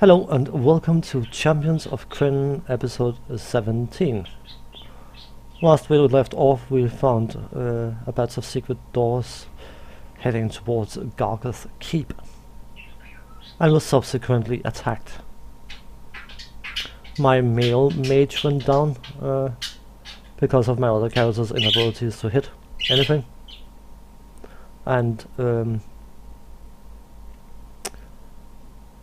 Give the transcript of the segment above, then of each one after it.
Hello and welcome to Champions of Krynn episode 17. Last we left off we found uh, a batch of secret doors heading towards Gargath Keep and was subsequently attacked. My male mage went down uh, because of my other character's inabilities to hit anything and um,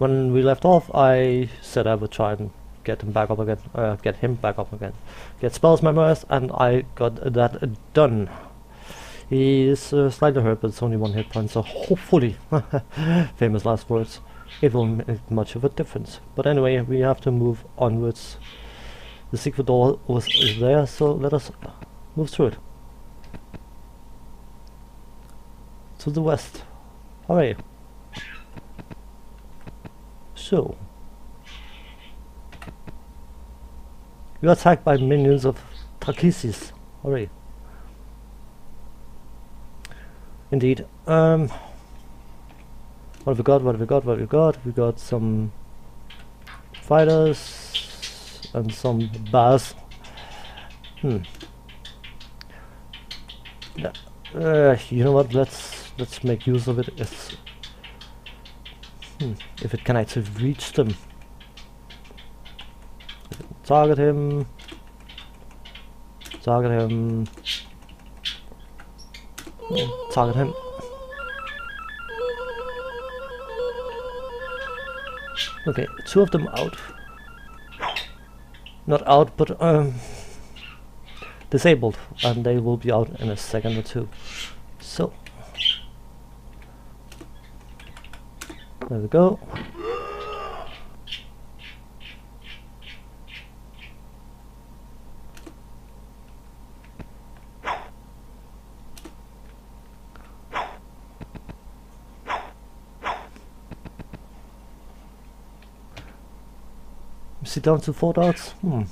when we left off, I said I would try and get him back up again, uh, get him back up again, get spells memorized, and I got that done. He is uh, slightly hurt, but it's only one hit point, so hopefully, famous last words, it won't make much of a difference. But anyway, we have to move onwards. The secret door was there, so let us move through it. To the west. Hooray! So, you are attacked by minions of Takhisis. Hooray. Indeed. Um, what have we got? What have we got? What have we got? We got some fighters and some bars. Hmm. Uh, you know what? Let's let's make use of it. It's Hmm, if it can actually reach them. Target him. Target him. Target him. Okay, two of them out. Not out, but um, disabled, and they will be out in a second or two. So, There we go. Sit down to four dots? Hmm.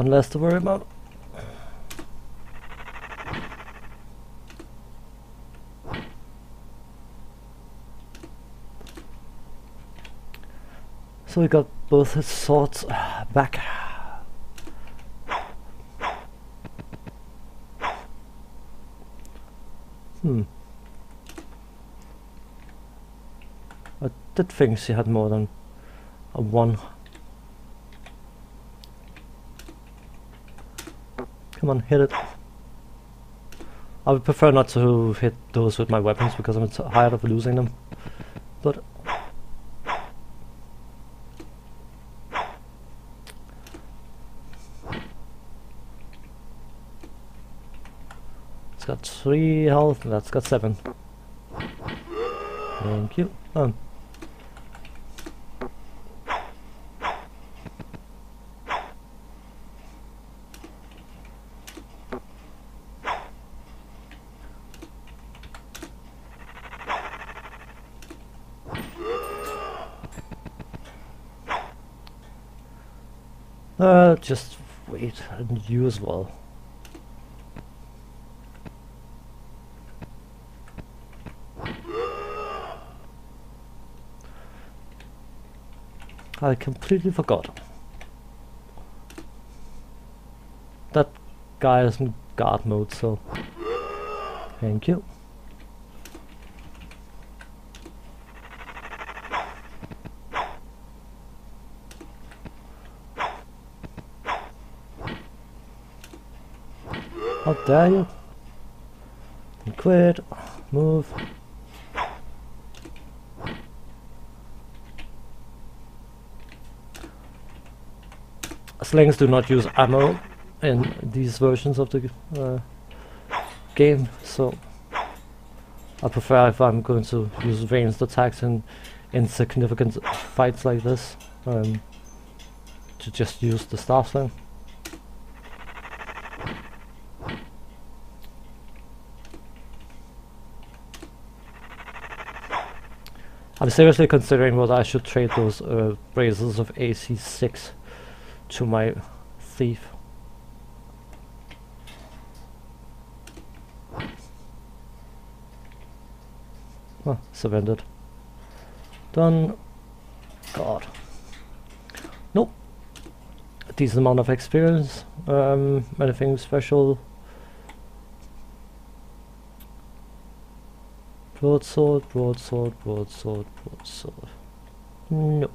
One less to worry about. So we got both his swords back. Hmm. I did think she had more than a one Come on, hit it. I would prefer not to hit those with my weapons because I'm tired of losing them. But it's got three health, that's got seven. Thank you. Uh, just wait, and use well. I completely forgot. That guy is in guard mode, so thank you. How dare you? Quit. Move. Slings do not use ammo in these versions of the uh, game, so I prefer if I'm going to use ranged attacks in insignificant fights like this um, to just use the staff sling. I'm seriously considering whether I should trade those uh, of AC6 to my thief. Oh, surrendered. Done. God. Nope. A decent amount of experience. Um, anything special. Broadsword, broadsword, broadsword, broadsword. No.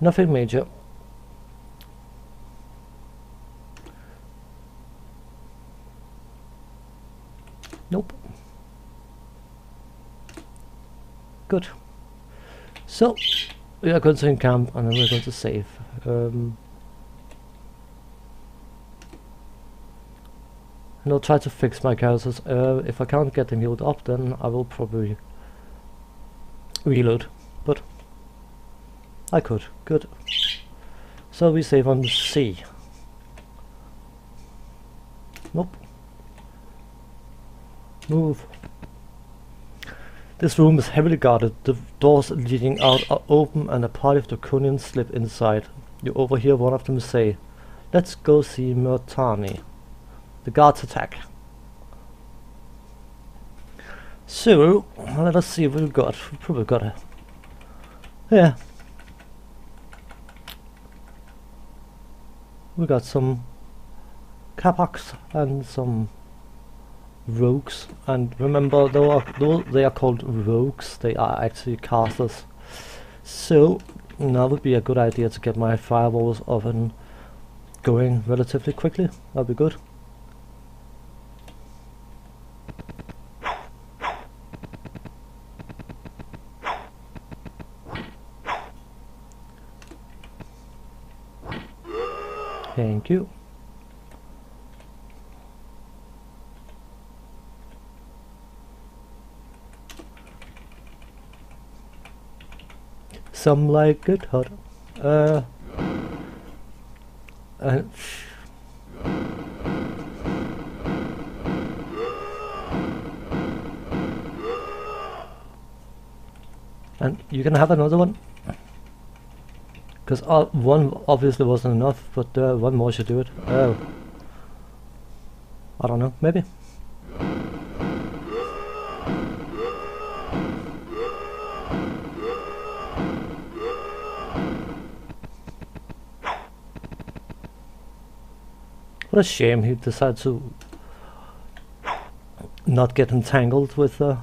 Nothing major. Nope. Good. So, we are going to encamp and then we're going to save. Um, and I'll try to fix my characters. Uh, if I can't get them healed up, then I will probably reload. But I could. Good. So we save on C. Nope. Move. This room is heavily guarded. The doors leading out are open and a party of draconians slip inside. You overhear one of them say, Let's go see Myrtani. The guards attack. So, let us see what we've got. We've probably got a... Yeah. We got some Kapaks and some rogues and remember are, they are called rogues they are actually casters so now would be a good idea to get my firewalls up and going relatively quickly that'd be good Thank you. Some like it hot. Uh, and and you can have another one because uh, one obviously wasn't enough but uh, one more should do it oh I don't know maybe What a shame he decided to not get entangled with uh,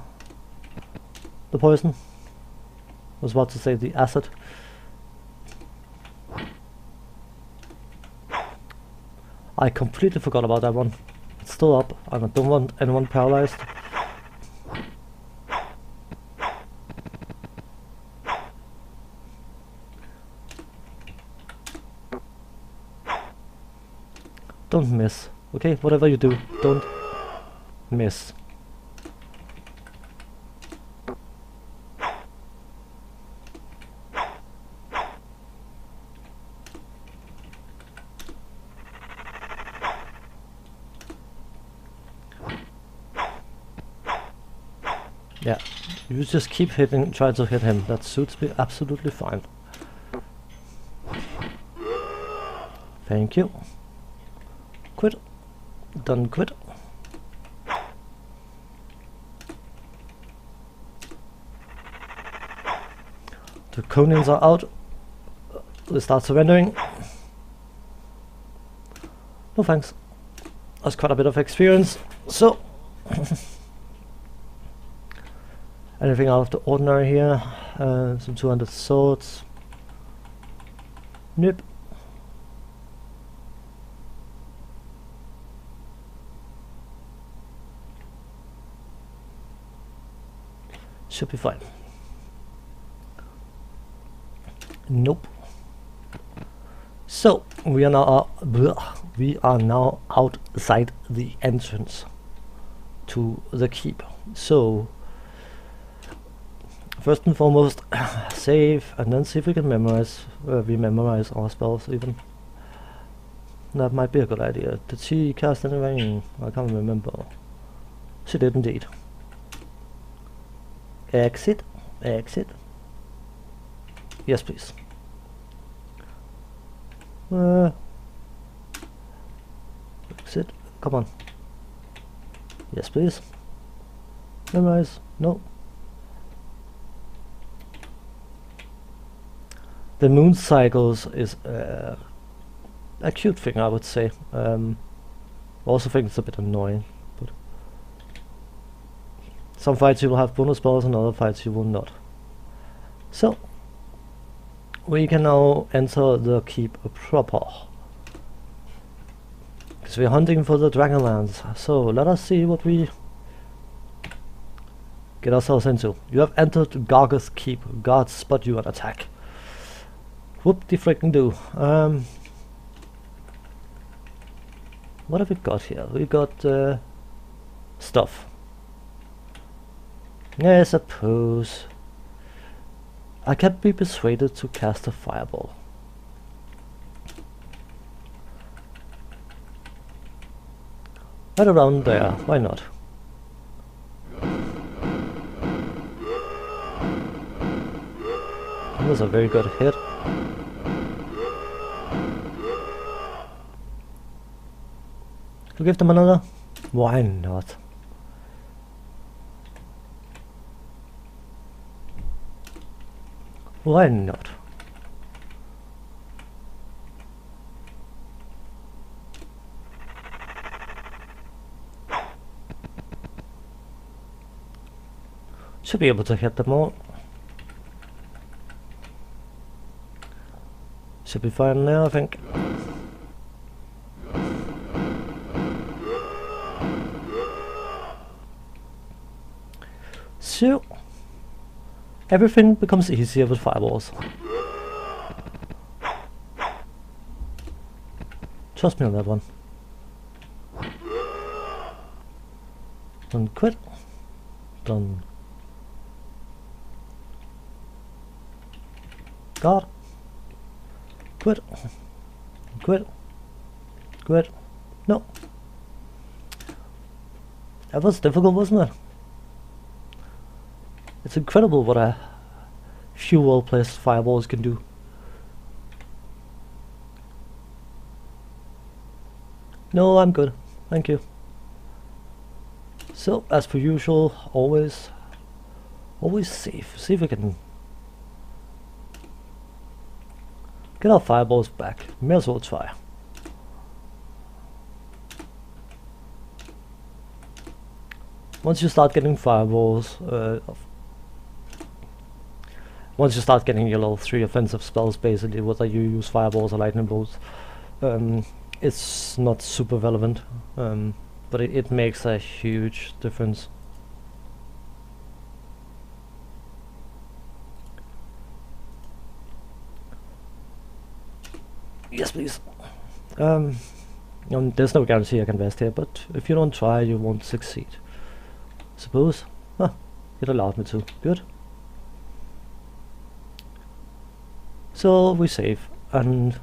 the poison. I was about to say the acid. I completely forgot about that one. It's still up and I don't want anyone paralyzed. Don't miss. Okay, whatever you do, don't miss. Yeah, you just keep hitting, try to hit him. That suits me absolutely fine. Thank you quit. Done quit. The Conans are out. Let's start surrendering. No thanks. That's quite a bit of experience. So, anything out of the ordinary here? Uh, some 200 swords. Nope. Should be fine. Nope. So we are now uh, we are now outside the entrance to the keep. So first and foremost, save and then see if we can memorize. Uh, we memorize our spells even. That might be a good idea. Did she cast anything? I can't remember. She did indeed exit Exit. Yes, please. Uh, exit. Come on. Yes, please. Memorize. No. The moon cycles is uh, a cute thing, I would say. Um, also think it's a bit annoying, but some fights you will have bonus spells and other fights you will not. So, we can now enter the keep proper. Because we're hunting for the Dragonlance. So, let us see what we get ourselves into. You have entered Gargath Keep. Guards spot you and attack. Whoop de freaking do. Um, what have we got here? We got uh, stuff. I suppose. I can't be persuaded to cast a fireball. Right around there, why not? That was a very good hit. To give them another? Why not? Why not? Should be able to hit them all. Should be fine now, I think. So, everything becomes easier with fireballs. Trust me on that one. Don't quit. Don't. God. Quit. Quit. Quit. No. That was difficult, wasn't it? It's incredible what a few well-placed fireballs can do. No, I'm good. Thank you. So, as per usual, always, always safe. See if we can get our fireballs back. May as well try. Once you start getting fireballs, uh, once you start getting your level 3 offensive spells, basically, whether you use fireballs or lightning bolts, um, it's not super relevant, um, but it, it makes a huge difference. Yes, please. Um, there's no guarantee I can rest here, but if you don't try, you won't succeed. Suppose? Huh, it allowed me to. Good. So we save and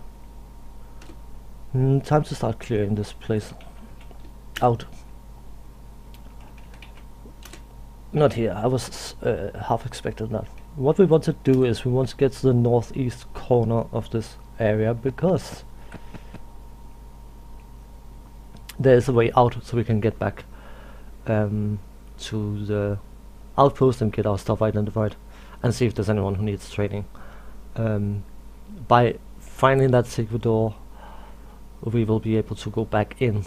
mm, time to start clearing this place out. Not here, I was uh, half expecting that. What we want to do is we want to get to the northeast corner of this area because there's a way out so we can get back um, to the outpost and get our stuff identified and see if there's anyone who needs training. Um, by finding that secret door we will be able to go back in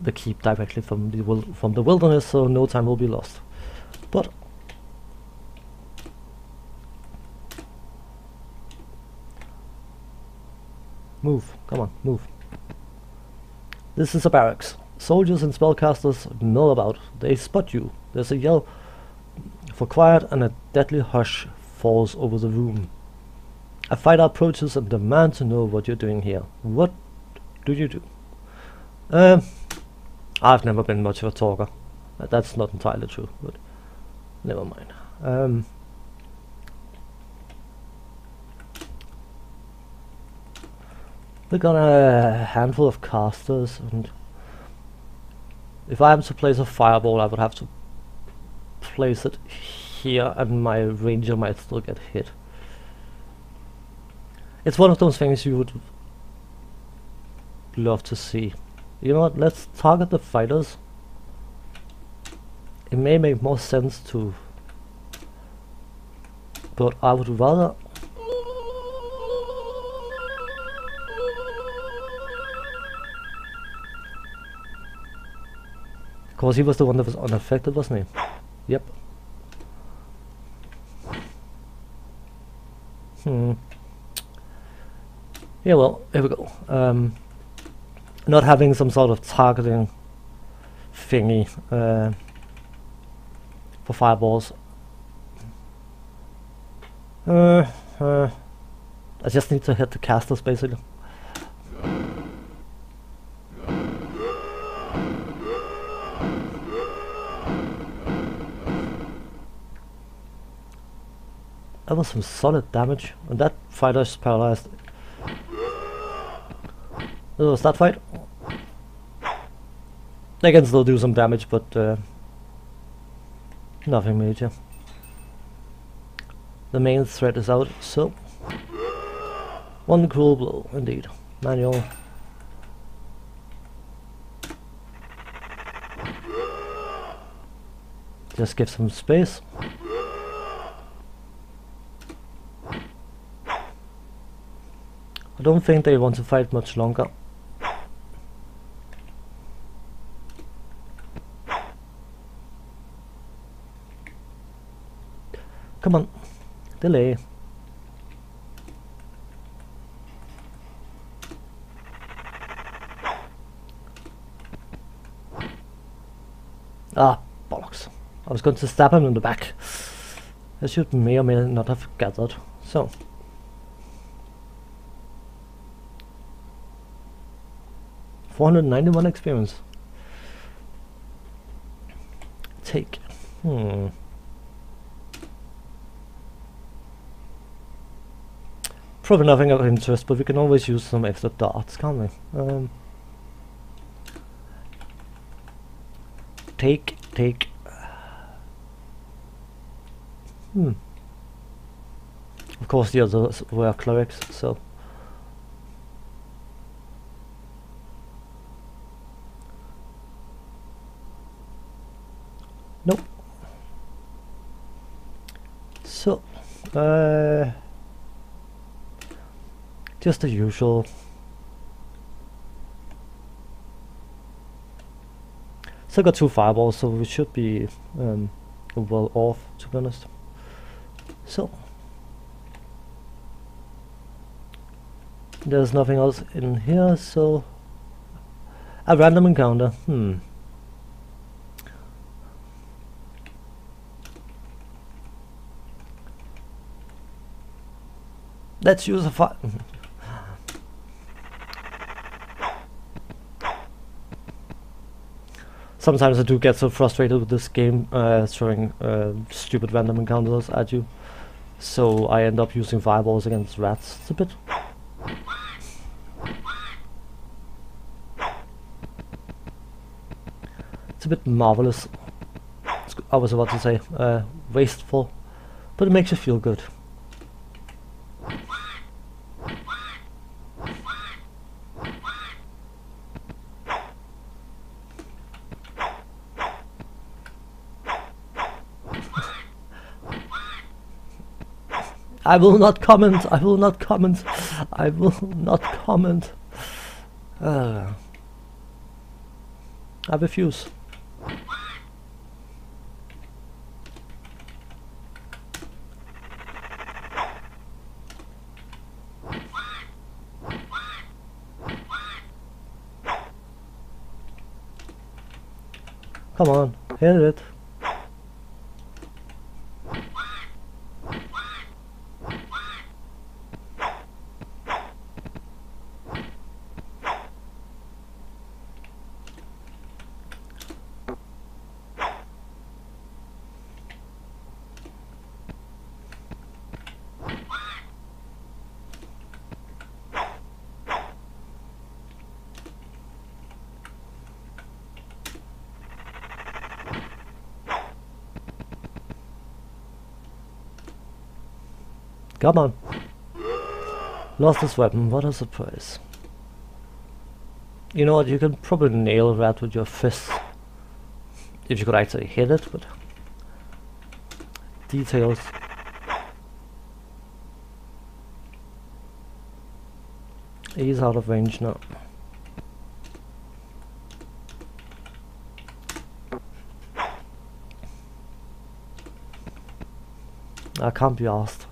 the keep directly from the from the wilderness so no time will be lost. But move. Come on move this is a barracks soldiers and spellcasters mill about they spot you there's a yell for quiet and a deadly hush falls over the room a fighter approaches and demands to know what you're doing here. What do you do? Um, I've never been much of a talker. That's not entirely true, but never mind. Um, we got a handful of casters, and if I am to place a fireball, I would have to place it here and my ranger might still get hit. It's one of those things you would love to see. You know what, let's target the fighters. It may make more sense to... But I would rather... Because he was the one that was unaffected, wasn't he? Yep. Hmm. Yeah, well, here we go. Um, not having some sort of targeting thingy uh, for fireballs. Uh, uh, I just need to hit the casters basically. That was some solid damage, and that fighter is paralyzed. It was that fight. They can still do some damage, but uh, nothing major. The main threat is out, so one cruel blow, indeed. Manual. Just give some space. I don't think they want to fight much longer. Come on. Delay. Ah, bollocks. I was going to stab him in the back. I should may or may not have gathered. So. Four hundred ninety one experience. Take. Hmm. Probably nothing of interest, but we can always use some extra darts, can't we? Um, take, take. Hmm. Of course, the others were clerics, so. Nope. So, uh. Just the usual. Still got two fireballs, so we should be um, well off, to be honest. So. There's nothing else in here, so... A random encounter, hmm. Let's use a fire... sometimes I do get so frustrated with this game uh, throwing uh, stupid random encounters at you. So I end up using fireballs against rats. It's a bit... It's a bit marvelous. I was about to say, uh, wasteful. But it makes you feel good. I will not comment. I will not comment. I will not comment. Uh, I refuse. Come on, hit it. Come on. Lost his weapon, what a surprise. You know what, you can probably nail that with your fist. If you could actually hit it, but... Details. He's out of range now. I can't be asked.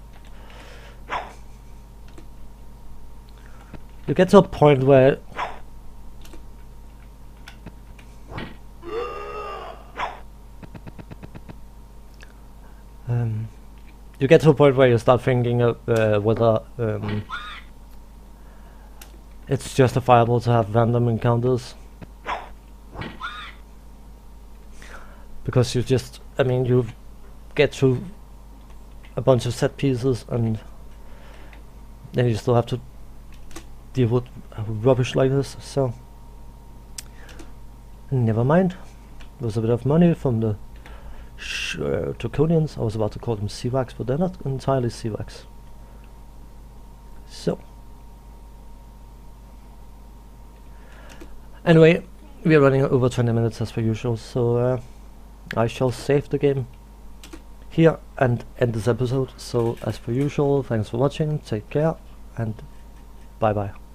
You get to a point where um, you get to a point where you start thinking of uh, whether um, it's justifiable to have random encounters. Because you just I mean you get through a bunch of set pieces and then you still have to deal with rubbish like this so never mind. There was a bit of money from the sh uh, Draconians. I was about to call them Sivaks but they're not entirely Sivaks so anyway we are running over 20 minutes as per usual so uh, I shall save the game here and end this episode. So as per usual, thanks for watching, take care and 拜拜。